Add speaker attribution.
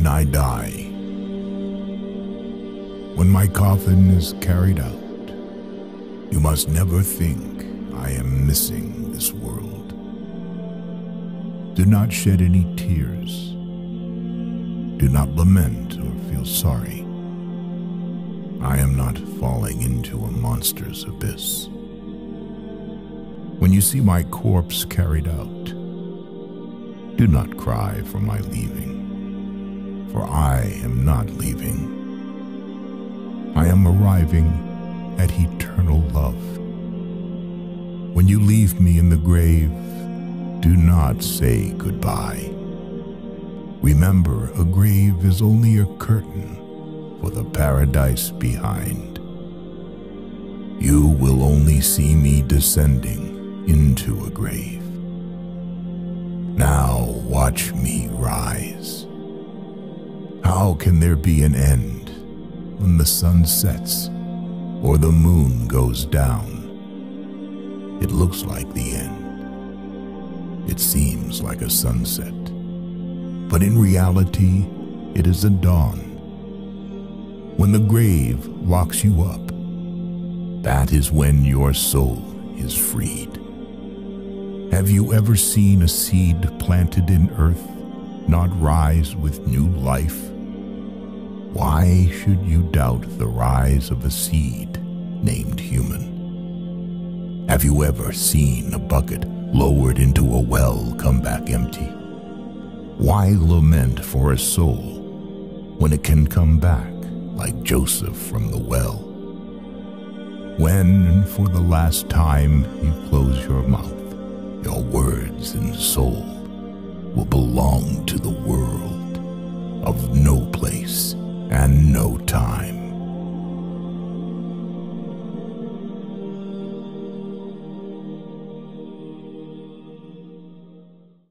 Speaker 1: when I die. When my coffin is carried out, you must never think I am missing this world. Do not shed any tears. Do not lament or feel sorry. I am not falling into a monster's abyss. When you see my corpse carried out, do not cry for my leaving, for I am not leaving. I am arriving at eternal love. When you leave me in the grave, do not say goodbye. Remember, a grave is only a curtain for the paradise behind. You will only see me descending into a grave. Now watch me. How can there be an end when the sun sets or the moon goes down? It looks like the end. It seems like a sunset. But in reality, it is a dawn. When the grave locks you up, that is when your soul is freed. Have you ever seen a seed planted in earth not rise with new life? Why should you doubt the rise of a seed named human? Have you ever seen a bucket lowered into a well come back empty? Why lament for a soul when it can come back like Joseph from the well? When, for the last time, you close your mouth, your words and soul will belong to the world and no time.